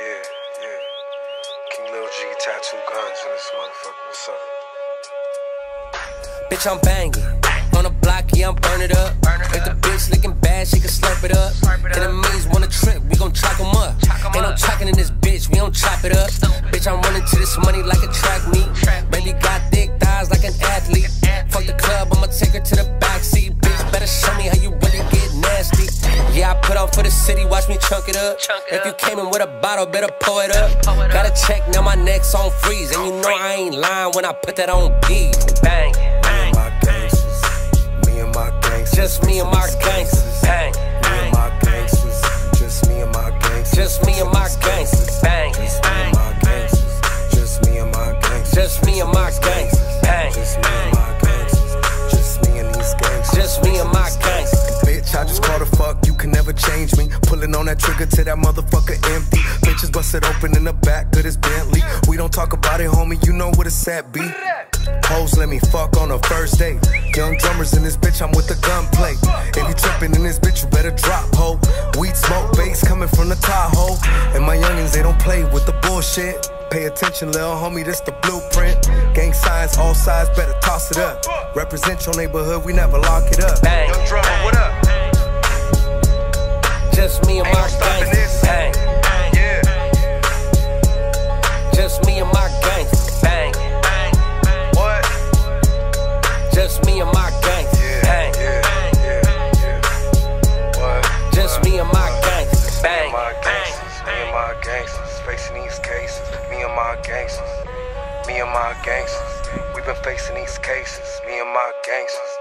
Yeah, yeah. King Lil G tattoo guns in this motherfucker. What's up? Bitch, I'm banging. On the block, yeah, I'm burn it up. If the bitch looking bad, she can slurp it up. Enemies wanna trip, we gon' chalk 'em up. Ain't no chalking in this bitch, we don't chop it up. Bitch, I'm running to this money like a track meet. Baby got thick thighs like city, watch me chunk it up. If you came in with a bottle, better pour it up. Got a check, now my neck's on freeze. And you know I ain't lying when I put that on beat. Bang, bang. My gangsters. Me and my gangsters. Just me and my gangsters. Bang, Me and my gangsters. Just me and my gangsters. Just me and on that trigger till that motherfucker empty. Bitches busted open in the back of this Bentley. We don't talk about it, homie, you know what it's at, B. Hoes let me fuck on a first date. Young drummers in this bitch, I'm with the gunplay. If you trippin' in this bitch, you better drop, ho. Weed smoke, bass coming from the Tahoe. And my youngins, they don't play with the bullshit. Pay attention, lil' homie, this the blueprint. Gang signs, all sides, better toss it up. Represent your neighborhood, we never lock it up. Young drummer, what up? Just me and Ain't my gangsters. this. Bang, Yeah. just me and my gangsters. Bang, What? just me and my gangsters. Yeah, Bang, yeah, yeah, yeah. What? just me and my What? gangsters. Me Bang, and my gangsters, me and my gangsters, facing these cases. Me and my gangsters, me and my gangsters. We've been facing these cases. Me and my gangsters.